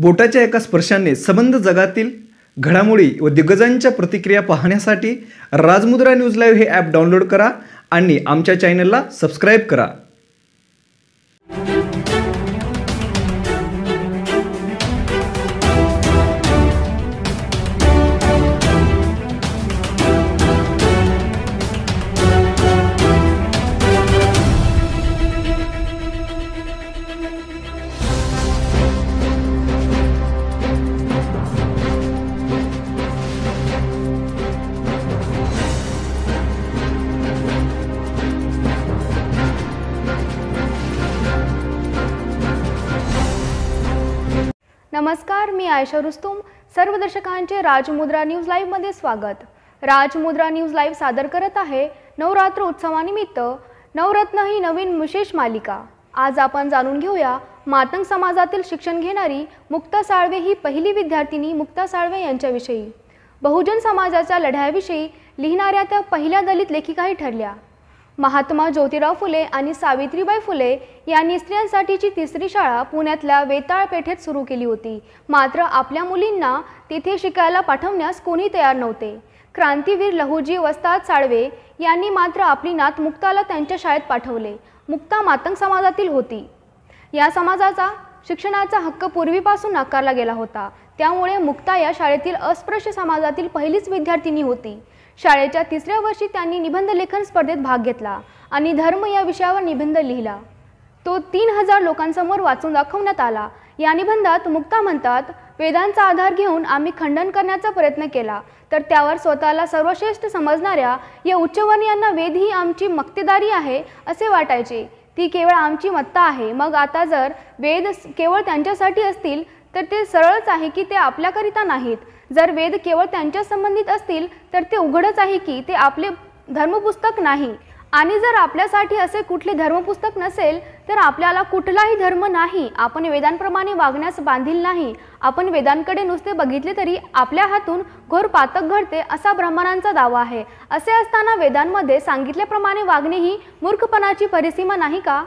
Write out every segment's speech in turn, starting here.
बोटाच्या एका स्पर्शाने संबंध जगातील घडामोडी व दिग्गजांच्या प्रतिक्रिया पाहण्यासाठी राजमुद्रा न्यूज लाईव्ह हे ॲप डाउनलोड करा आणि आमच्या चॅनलला सबस्क्राईब करा. नमस्कार मी आयशा रुस्तुम. सर्व दर्शकांचे राजमुद्रा न्यूज लाईव्हमध्ये स्वागत. राजमुद्रा न्यूज लाईव्ह सादर करत आहे नवरात्र उत्सवानिमित्त नवरत्न ही नवीन विशेष मालिका. आज आपण जाणून घेऊया मातंग समाजातील शिक्षण घेणारी मुक्ता साळवे ही पहिली विद्यार्थिनी मुक्ता साळवे यांच्याविषयी. बहुजन समाजाच्या लढ्याविषयी लिहिणाऱ्या त्या पहिल्या दलित लेखिकाही ठरल्या. महात्मा ज्योतिराव फुले आणि सावित्रीबाई फुले यांनी स्त्रियांसाठीची तिसरी शाळा पुण्यातल्या वेताळ पेठेत सुरू केली होती. मात्र आपल्या मुलींना तिथे शिकायला पाठवण्यास कोणी तयार नव्हते. क्रांतीवीर लहुजी वस्ताद साळवे यांनी मात्र आपली नात मुक्ताला त्यांच्या शाळेत पाठवले. मुक्ता मातंग समाजातील होती. या समाजाचा शिक्षणाचा हक्क पूर्वीपासून नाकारला गेला होता. त्यामुळे मुक्ता या शाळेतील अस्पृश्य समाजातील पहिलीच विद्यार्थिनी होती. शाळेच्या तिसऱ्या वर्षी त्यांनी निबंध लेखन स्पर्धेत भाग घेतला आणि धर्म या विषयावर निबंध लिहिला. तो तीन हजार लोकांसमोर वाचून दाखवण्यात आला. या निबंधात मुक्ता म्हणतात वेदांचा आधार घेऊन आम्ही खंडन करण्याचा प्रयत्न केला तर त्यावर स्वतःला सर्वश्रेष्ठ समजणाऱ्या या उच्चवर्णीयांना वेद ही आमची मक्तेदारी आहे असे वाटायचे. ती केवळ आमची मत्ता आहे. मग आता जर वेद केवळ त्यांच्यासाठी असतील तर ते सरळच आहे की ते आपल्याकरिता नाहीत. जर वेद केवळ त्यांच्या संबंधित असतील तर ते उघडच आहे की ते आपले धर्मपुस्तक नाही. आणि जर आपल्यासाठी असे कुठले धर्मपुस्तक नसेल तर आपल्याला कुठलाही धर्म नाही. आपण वेदांप्रमाणे वागण्यास बांधील नाही. आपण वेदांकडे नुसते बघितले तरी आपल्या हातून घोर पातक घडते असा ब्राह्मणांचा दावा आहे. असे असताना वेदांमध्ये सांगितल्याप्रमाणे वागणे ही मूर्खपणाची परिसीमा नाही का?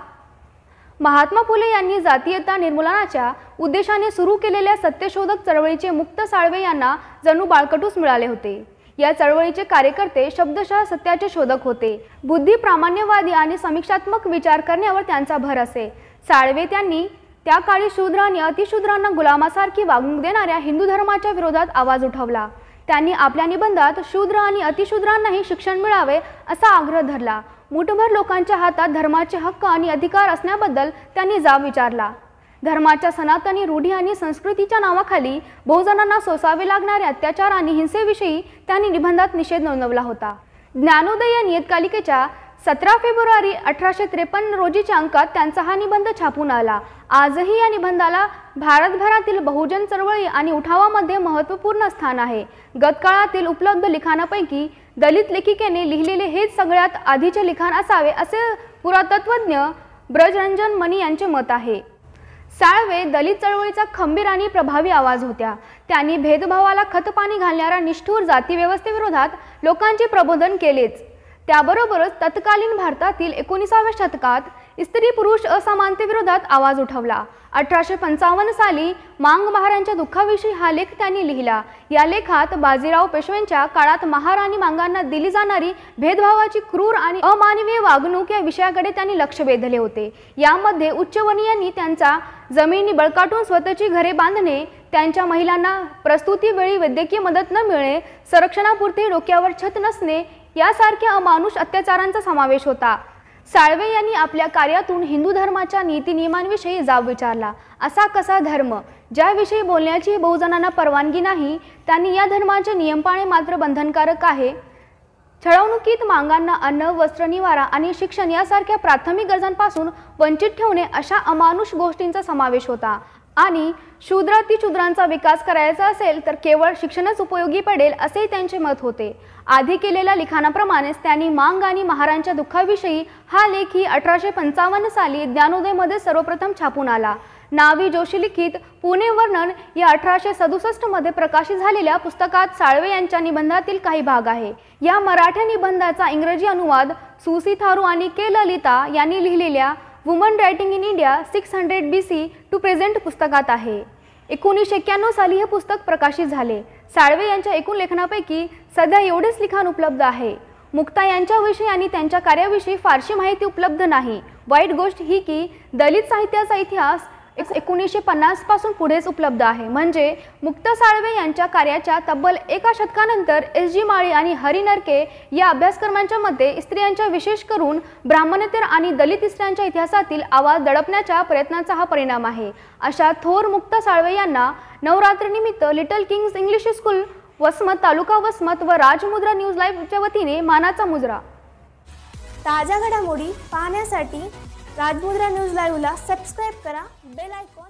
महात्मा फुले यांनी जातीयता निर्मूलनाच्या उद्देशाने सुरू केलेल्या सत्यशोधक चळवळीचे मुक्त साळवे यांना जणू बाळकटूस मिळाले होते. या चळवळीचे कार्यकर्ते शब्दशः सत्याचे शोधक होते. बुद्धी प्रामाण्यवादी आणि समीक्षात्मक विचार करण्यावर त्यांचा भर असे. साळवे त्यांनी त्या काळी शूद्र आणि अतिशूद्रांना गुलामासारखी वागणूक देणाऱ्या हिंदू धर्माच्या विरोधात आवाज उठवला. त्यांनी आपल्या निबंधात शूद्र आणि अतिशूद्रांनाही शिक्षण मिळावे असा आग्रह धरला. मुठभर लोकांच्या हातात धर्माचे हक्क आणि अधिकार असण्याबद्दल त्यांनी जाब विचारला. धर्माच्या सनातनी रूढी आणि संस्कृतीच्या नावाखाली बहुजनांना सोसावे लागणाऱ्या अत्याचार आणि हिंसेविषयी त्यांनी निबंधात निषेध नोंदवला होता. ज्ञानोदय या नियतकालिकेच्या सतरा फेब्रुवारी अठराशे त्रेपन्न रोजीच्या अंकात त्यांचा हा निबंध छापून आला. आजही या निबंधाला भारतभरातील बहुजन चळवळी आणि उठावामध्ये महत्त्वपूर्ण स्थान आहे. गतकाळातील उपलब्ध लिखाणापैकी दलित लेखिकेने लिहिलेले हेच सगळ्यात आधीचे लिखाण असावे असे पुरातत्वज्ञ ब्रजरंजन मनी यांचे मत आहे. साळवे दलित चळवळीचा खंबीर आणि प्रभावी आवाज होत्या. त्यांनी भेदभावाला खतपाणी घालणाऱ्या निष्ठूर जातीव्यवस्थेविरोधात लोकांचे प्रबोधन केलेच. त्याबरोबरच तत्कालीन भारतातील एकोणीसाव्या शतकात स्त्री पुरुष असमानतेविरोधात आवाज उठवला. अठराशे पंचावन्न साली मांग महारांच्या दुःखाविषयी हा लेख त्यांनी लिहिला. या लेखात बाजीराव पेशव्यांच्या काळात महाराणी मांगांना दिली जाणारी भेदभावाची क्रूर आणि अमानवीय वागणूक या विषयाकडे त्यांनी लक्ष वेधले होते. यामध्ये उच्चवर्णीयांनी त्यांचा जमिनी बळकाटून स्वतःची घरे बांधणे त्यांच्या महिलांना प्रस्तुतीवेळी वैद्यकीय मदत न मिळणे संरक्षणापुरते डोक्यावर छत नसणे यासारख्या अमानुष अत्याचारांचा समावेश होता. साळवे यांनी आपल्या कार्यातून हिंदू धर्माच्या नीतिनियमांविषयी जाब विचारला. असा कसा धर्म? ज्याविषयी बोलण्याची बहुजनांना परवानगी नाही त्यांनी या धर्माचे नियम पाळणे मात्र बंधनकारक आहे. छळवणुकीत मागांना अन्न वस्त्र निवारा आणि शिक्षण यासारख्या प्राथमिक गरजांपासून वंचित ठेवणे अशा अमानुष गोष्टींचा समावेश होता. आणि शूद्रातिशूद्रांचा विकास करायचा असेल तर केवळ शिक्षणच उपयोगी पडेल असेही त्यांचे मत होते. आधी केलेल्या लिखाणाप्रमाणेच त्यांनी मांग आणि महारांच्या दुःखाविषयी हा लेख ही अठराशे पंचावन्न साली ज्ञानोदयमध्ये सर्वप्रथम छापून आला. नावी जोशी लिखित पुणे वर्णन या अठराशे सदुसष्टमध्ये प्रकाशित झालेल्या पुस्तकात साळवे यांच्या निबंधातील काही भाग आहे. या मराठी निबंधाचा इंग्रजी अनुवाद सुसी थारू आणि के. ललिता यांनी लिहिलेल्या woman writing in India six hundred B C to present पुस्तकात आहे. एकोणीसशे एक्क्याण्णव साली हे पुस्तक प्रकाशित झाले. साळवे यांच्या एकूण लेखनापैकी सध्या एवढेच लिखाण उपलब्ध आहे. मुक्ता यांच्याविषयी आणि त्यांच्या कार्याविषयी फारशी माहिती उपलब्ध नाही. वाईट गोष्ट ही की दलित साहित्याचा इतिहास एक- एकोणीसशे पन्नासपासून पुढेच उपलब्ध आहे. म्हणजे मुक्त साळवे यांच्या कार्याच्या तब्बल एका शतकानंतर एस जी माळी आणि हरी नरके या अभ्यासक्रमांच्या मते स्त्रियांच्या विशेष करून ब्राह्मणेतर आणि दलित स्त्रियांच्या इतिहासातील आवाज दडपण्याच्या प्रयत्नाचा हा परिणाम आहे. अशा थोर मुक्त साळवे यांना नवरात्रीनिमित्त little kings English school Wasmat taluka Wasmat व राजमुद्रा न्यूज लाईव्हच्या वतीने मानाचा मुजरा. ताज्या घडामोडी पाहण्यासाठी राजमुद्रा न्यूज लाईव्हला सबस्क्राईब करा बेल आयकॉन